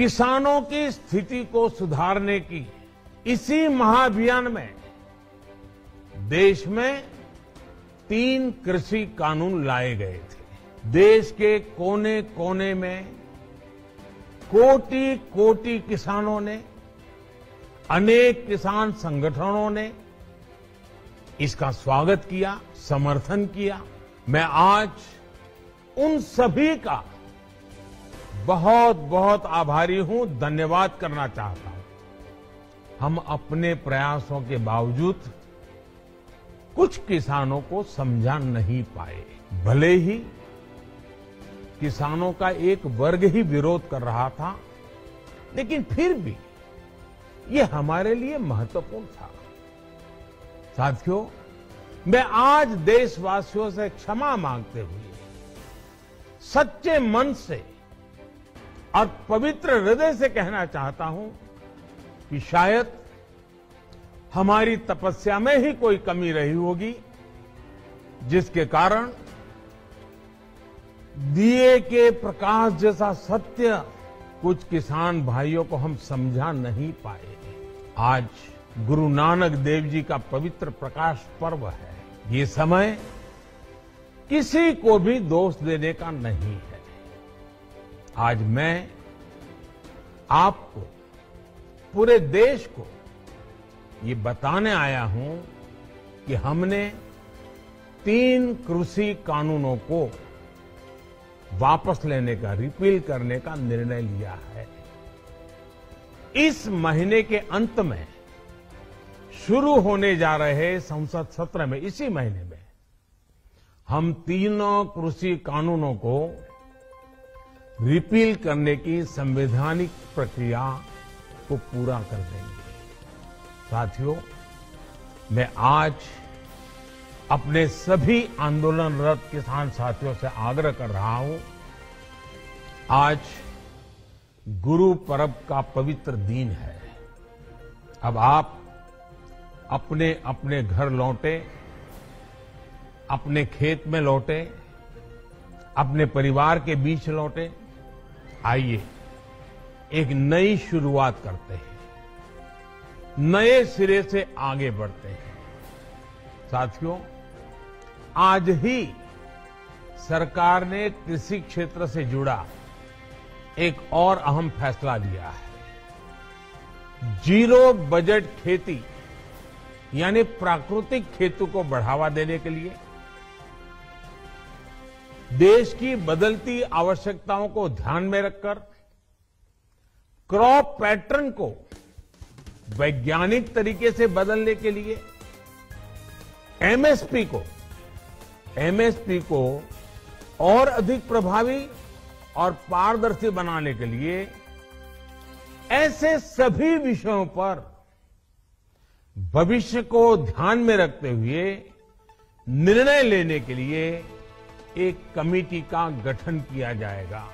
किसानों की स्थिति को सुधारने की इसी महाअभियान में देश में तीन कृषि कानून लाए गए थे। देश के कोने कोने में कोटि कोटि किसानों ने, अनेक किसान संगठनों ने इसका स्वागत किया, समर्थन किया। मैं आज उन सभी का बहुत बहुत आभारी हूँ, धन्यवाद करना चाहता हूँ। हम अपने प्रयासों के बावजूद कुछ किसानों को समझा नहीं पाए। भले ही किसानों का एक वर्ग ही विरोध कर रहा था, लेकिन फिर भी ये हमारे लिए महत्वपूर्ण था। साथियों, मैं आज देशवासियों से क्षमा मांगते हुए सच्चे मन से और पवित्र हृदय से कहना चाहता हूँ कि शायद हमारी तपस्या में ही कोई कमी रही होगी, जिसके कारण दिए के प्रकाश जैसा सत्य कुछ किसान भाइयों को हम समझा नहीं पाए आज गुरु नानक देव जी का पवित्र प्रकाश पर्व है। ये समय किसी को भी दोष देने का नहीं है। आज मैं आपको, पूरे देश को ये बताने आया हूँ कि हमने तीन कृषि कानूनों को वापस लेने का, रिपील करने का निर्णय लिया है। इस महीने के अंत में शुरू होने जा रहे संसद सत्र में, इसी महीने में, हम तीनों कृषि कानूनों को रिपील करने की संवैधानिक प्रक्रिया को पूरा कर देंगे। साथियों, मैं आज अपने सभी आंदोलनरत किसान साथियों से आग्रह कर रहा हूँ, आज गुरु पर्व का पवित्र दिन है। अब आप अपने अपने घर लौटे, अपने खेत में लौटे, अपने परिवार के बीच लौटे आइए, एक नई शुरुआत करते हैं। नए सिरे से आगे बढ़ते हैं। साथियों, आज ही सरकार ने कृषि क्षेत्र से जुड़ा एक और अहम फैसला लिया है। ज़ीरो बजट खेती, यानी प्राकृतिक खेती को बढ़ावा देने के लिए देश की बदलती आवश्यकताओं को ध्यान में रखकर, क्रॉप पैटर्न को वैज्ञानिक तरीके से बदलने के लिए एमएसपी को एमएसपी को और अधिक प्रभावी और पारदर्शी बनाने के लिए ऐसे सभी विषयों पर भविष्य को ध्यान में रखते हुए निर्णय लेने के लिए एक कमेटी का गठन किया जाएगा।